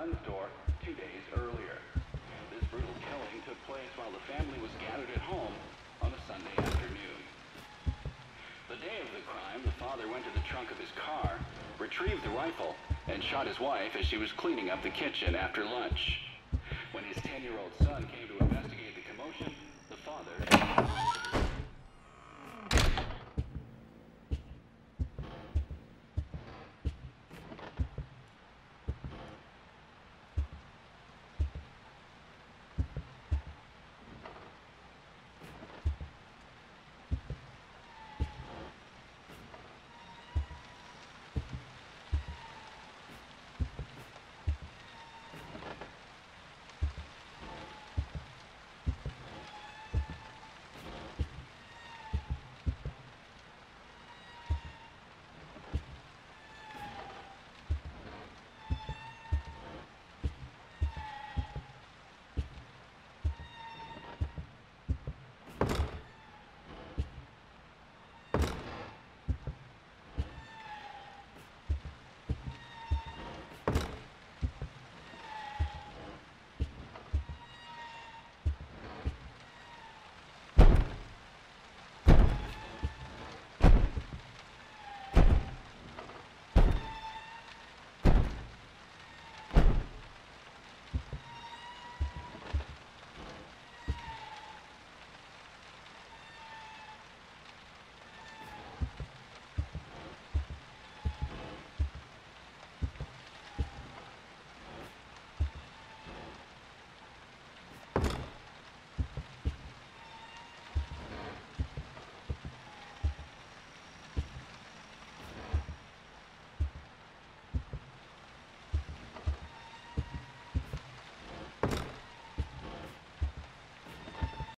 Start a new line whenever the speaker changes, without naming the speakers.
gun store two days earlier. This brutal killing took place while the family was gathered at home on a Sunday afternoon. The day of the crime, the father went to the trunk of his car, retrieved the rifle, and shot his wife as she was cleaning up the kitchen after lunch. When his 10-year-old son came